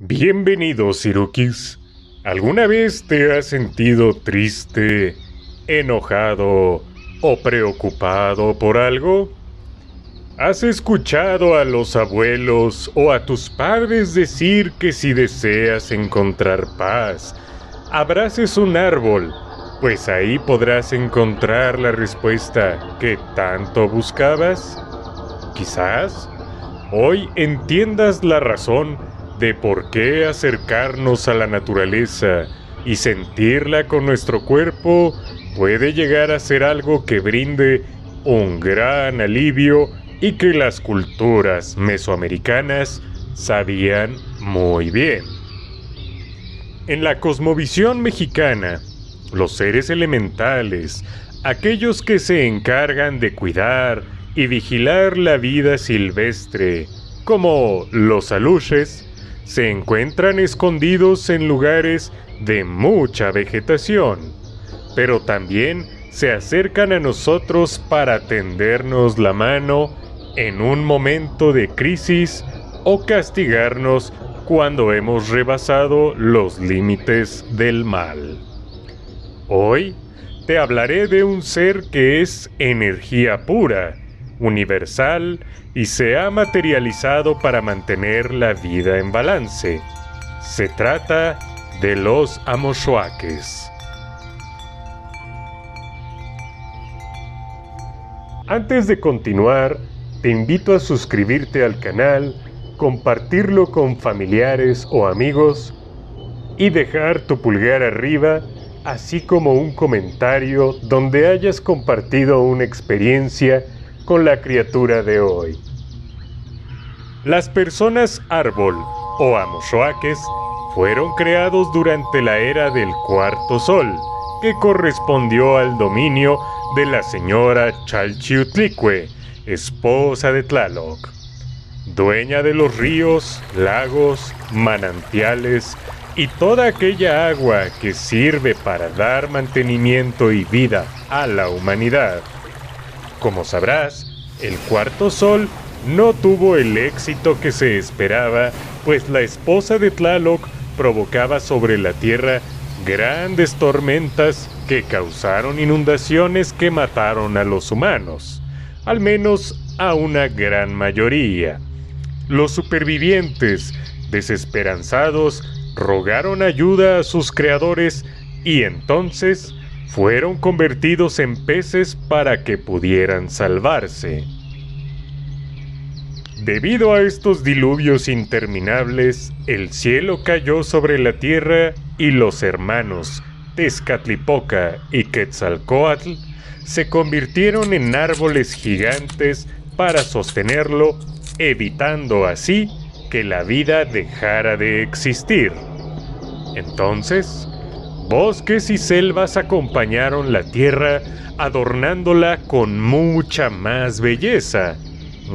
Bienvenido, Sirukis. ¿Alguna vez te has sentido triste, enojado o preocupado por algo? ¿Has escuchado a los abuelos o a tus padres decir que si deseas encontrar paz, abraces un árbol, pues ahí podrás encontrar la respuesta que tanto buscabas? Quizás hoy entiendas la razón de por qué acercarnos a la naturaleza y sentirla con nuestro cuerpo puede llegar a ser algo que brinde un gran alivio y que las culturas mesoamericanas sabían muy bien. En la cosmovisión mexicana, los seres elementales, aquellos que se encargan de cuidar y vigilar la vida silvestre, como los aluches, se encuentran escondidos en lugares de mucha vegetación, pero también se acercan a nosotros para tendernos la mano en un momento de crisis o castigarnos cuando hemos rebasado los límites del mal. Hoy te hablaré de un ser que es energía pura, universal y se ha materializado para mantener la vida en balance. Se trata de los Amoshuaques. Antes de continuar, te invito a suscribirte al canal, compartirlo con familiares o amigos y dejar tu pulgar arriba, así como un comentario donde hayas compartido una experiencia con la criatura de hoy. Las personas árbol o amoshoaques fueron creados durante la era del cuarto sol, que correspondió al dominio de la señora Chalchiutlicue, esposa de Tlaloc, dueña de los ríos, lagos, manantiales y toda aquella agua que sirve para dar mantenimiento y vida a la humanidad. Como sabrás, el cuarto sol no tuvo el éxito que se esperaba, pues la esposa de Tlaloc provocaba sobre la tierra grandes tormentas que causaron inundaciones que mataron a los humanos al menos a una gran mayoría. Los supervivientes, desesperanzados, rogaron ayuda a sus creadores y entonces fueron convertidos en peces para que pudieran salvarse. Debido a estos diluvios interminables, el cielo cayó sobre la tierra y los hermanos Tezcatlipoca y Quetzalcoatl se convirtieron en árboles gigantes para sostenerlo, evitando así que la vida dejara de existir. Entonces, bosques y selvas acompañaron la tierra, adornándola con mucha más belleza,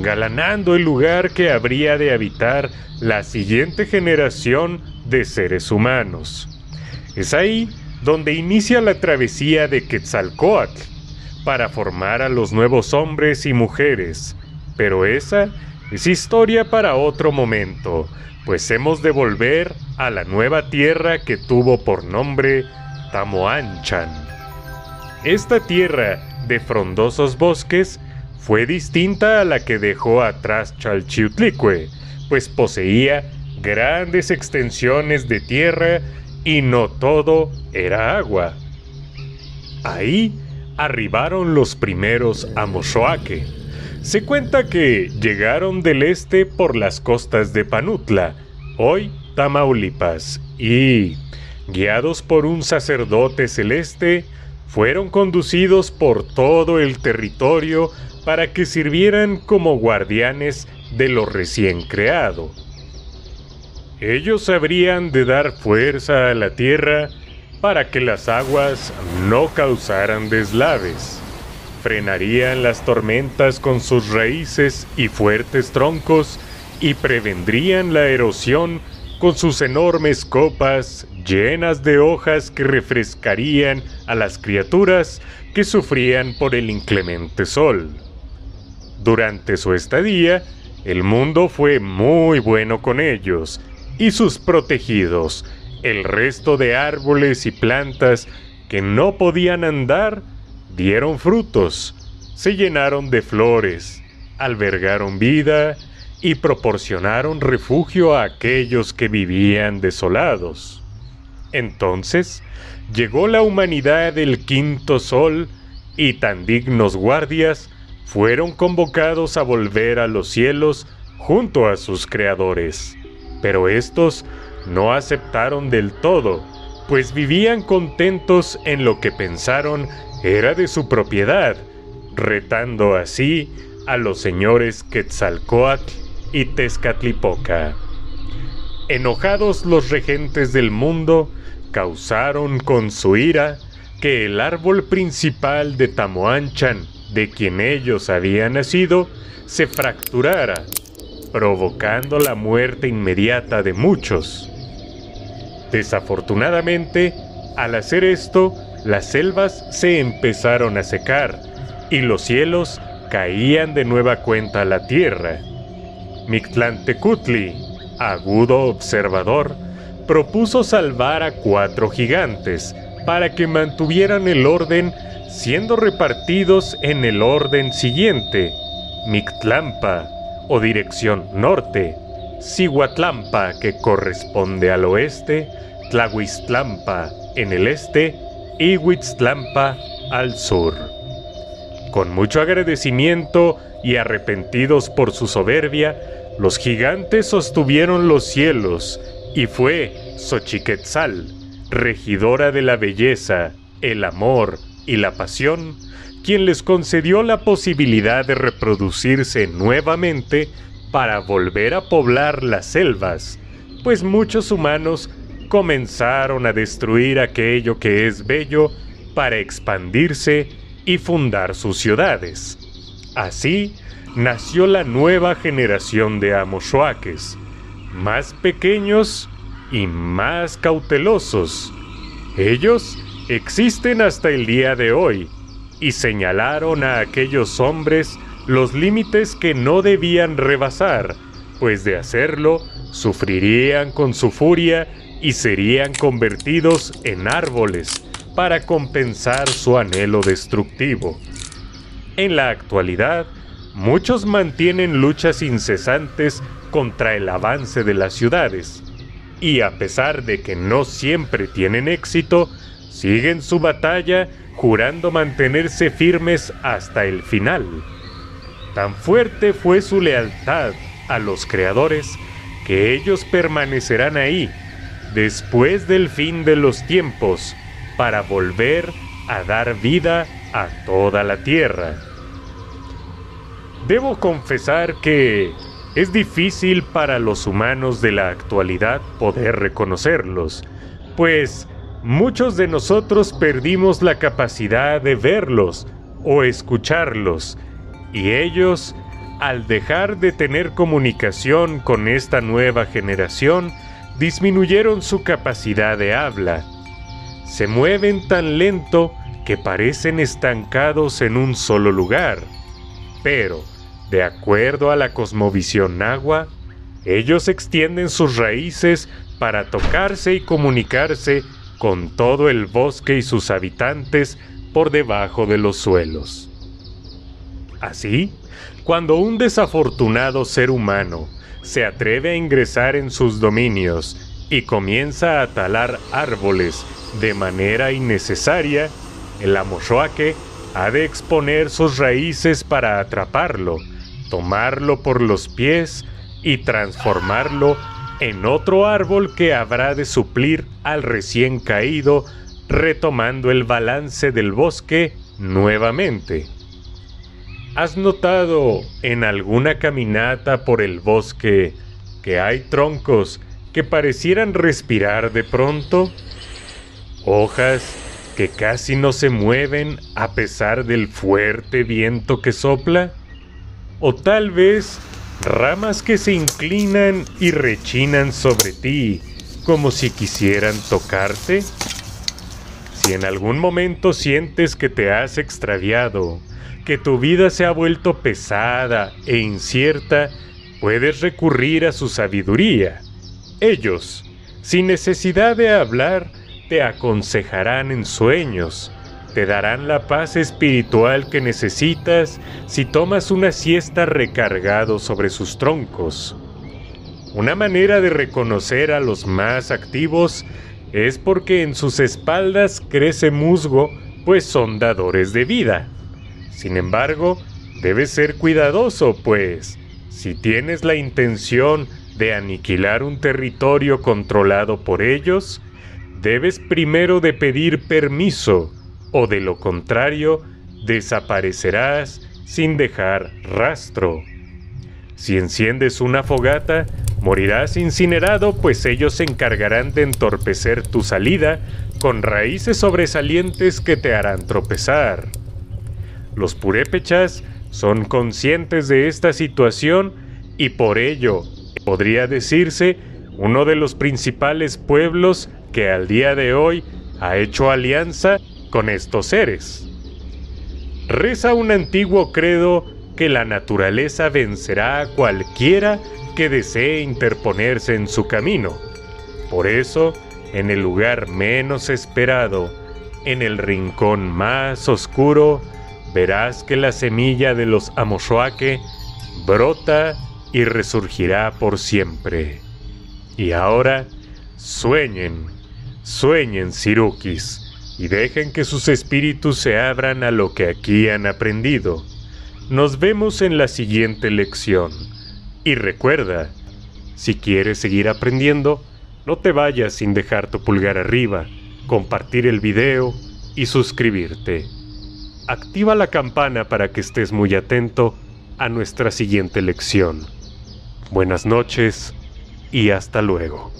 galanando el lugar que habría de habitar la siguiente generación de seres humanos. Es ahí donde inicia la travesía de Quetzalcoatl, para formar a los nuevos hombres y mujeres, pero esa es historia para otro momento, pues hemos de volver a la nueva tierra que tuvo por nombre Tamoanchan. Esta tierra de frondosos bosques fue distinta a la que dejó atrás Chalchiutlicue, pues poseía grandes extensiones de tierra y no todo era agua. Ahí arribaron los primeros a Moshoaque. Se cuenta que llegaron del este por las costas de Panutla, hoy Tamaulipas, y, guiados por un sacerdote celeste, fueron conducidos por todo el territorio para que sirvieran como guardianes de lo recién creado. Ellos habrían de dar fuerza a la tierra para que las aguas no causaran deslaves. Frenarían las tormentas con sus raíces y fuertes troncos y prevendrían la erosión con sus enormes copas llenas de hojas que refrescarían a las criaturas que sufrían por el inclemente sol. Durante su estadía, el mundo fue muy bueno con ellos, y sus protegidos, el resto de árboles y plantas que no podían andar, dieron frutos, se llenaron de flores, albergaron vida y proporcionaron refugio a aquellos que vivían desolados. Entonces llegó la humanidad del quinto sol y tan dignos guardias fueron convocados a volver a los cielos junto a sus creadores. Pero estos no aceptaron del todo, pues vivían contentos en lo que pensaron era de su propiedad, retando así a los señores Quetzalcoatl y Tezcatlipoca. Enojados los regentes del mundo, causaron con su ira que el árbol principal de Tamoanchan, de quien ellos habían nacido, se fracturara, provocando la muerte inmediata de muchos. Desafortunadamente, al hacer esto, las selvas se empezaron a secar y los cielos caían de nueva cuenta a la tierra. Mictlantecutli, agudo observador, propuso salvar a cuatro gigantes para que mantuvieran el orden siendo repartidos en el orden siguiente: Mictlampa o dirección norte, Cihuatlampa que corresponde al oeste, Tlahuistlampa en el este y Huitztlampa al sur. Con mucho agradecimiento y arrepentidos por su soberbia, los gigantes sostuvieron los cielos, y fue Xochiquetzal, regidora de la belleza, el amor y la pasión, quien les concedió la posibilidad de reproducirse nuevamente para volver a poblar las selvas, pues muchos humanos comenzaron a destruir aquello que es bello para expandirse y fundar sus ciudades. Así, nació la nueva generación de Amoshuaques, más pequeños y más cautelosos. Ellos existen hasta el día de hoy y señalaron a aquellos hombres los límites que no debían rebasar, pues de hacerlo sufrirían con su furia y serían convertidos en árboles para compensar su anhelo destructivo. En la actualidad, muchos mantienen luchas incesantes contra el avance de las ciudades, y a pesar de que no siempre tienen éxito, siguen su batalla jurando mantenerse firmes hasta el final. Tan fuerte fue su lealtad a los creadores que ellos permanecerán ahí después del fin de los tiempos para volver a dar vida a toda la tierra. Debo confesar que es difícil para los humanos de la actualidad poder reconocerlos, pues muchos de nosotros perdimos la capacidad de verlos o escucharlos, y ellos, al dejar de tener comunicación con esta nueva generación, disminuyeron su capacidad de habla. Se mueven tan lento que parecen estancados en un solo lugar. Pero, de acuerdo a la cosmovisión nahua, ellos extienden sus raíces para tocarse y comunicarse con todo el bosque y sus habitantes por debajo de los suelos. Así, cuando un desafortunado ser humano se atreve a ingresar en sus dominios y comienza a talar árboles de manera innecesaria, el amoshuaque ha de exponer sus raíces para atraparlo tomarlo por los pies y transformarlo en otro árbol que habrá de suplir al recién caído, retomando el balance del bosque nuevamente. ¿Has notado en alguna caminata por el bosque que hay troncos que parecieran respirar de pronto? Hojas que casi no se mueven a pesar del fuerte viento que sopla? o tal vez ramas que se inclinan y rechinan sobre ti como si quisieran tocarte? Si en algún momento sientes que te has extraviado, que tu vida se ha vuelto pesada e incierta, puedes recurrir a su sabiduría. Ellos, sin necesidad de hablar, te aconsejarán en sueños, te darán la paz espiritual que necesitas si tomas una siesta recargado sobre sus troncos. Una manera de reconocer a los más activos es porque en sus espaldas crece musgo, pues son dadores de vida. Sin embargo, debes ser cuidadoso, pues si tienes la intención de aniquilar un territorio controlado por ellos, debes primero de pedir permiso, o de lo contrario, desaparecerás sin dejar rastro. Si enciendes una fogata, morirás incinerado, pues ellos se encargarán de entorpecer tu salida con raíces sobresalientes que te harán tropezar. Los purépechas son conscientes de esta situación y por ello podría decirse uno de los principales pueblos que al día de hoy ha hecho alianza con estos seres. Reza un antiguo credo que la naturaleza vencerá a cualquiera que desee interponerse en su camino. Por eso, en el lugar menos esperado, en el rincón más oscuro, verás que la semilla de los Amoshuaque brota y resurgirá por siempre. Y ahora, sueñen, sueñen, Sirukis, y dejen que sus espíritus se abran a lo que aquí han aprendido. Nos vemos en la siguiente lección. Y recuerda, si quieres seguir aprendiendo, no te vayas sin dejar tu pulgar arriba, compartir el video y suscribirte. Activa la campana para que estés muy atento a nuestra siguiente lección. Buenas noches y hasta luego.